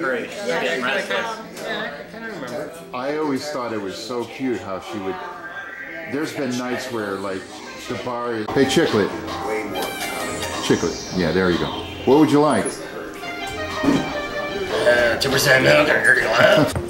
Great. Yeah, Getting I kind of remember. I always thought it was so cute how she would. There's been nights where like the bar is. Hey, Chicklet. Chicklet. Yeah, there you go. What would you like? Uh, 2% milk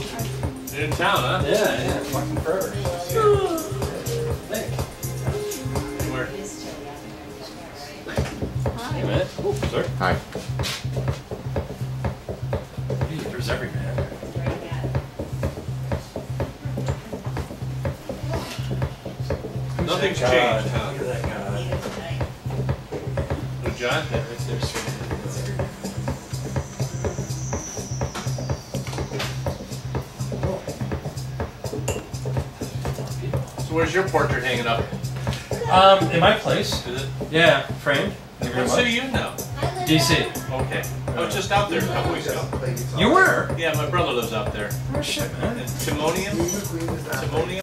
You're in town, huh? Yeah, yeah. Fucking forever. Where? Hey, man. Oh, sorry. Hi. There's every man. Nothing's changed, huh? Look at that guy. Who, John? Yeah, right there, So where's your portrait hanging up? Um, in my place. Is it? Yeah, framed. Thank you What city you in now? DC. Okay. I was just out there a couple weeks ago. You were? Yeah, my brother lives out there. Oh shit, man. Timonium? Timonium?